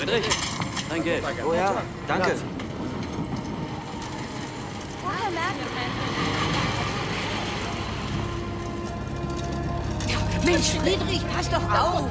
Friedrich, dein Geld. Oh ja, danke. Mensch, Friedrich, pass doch auf!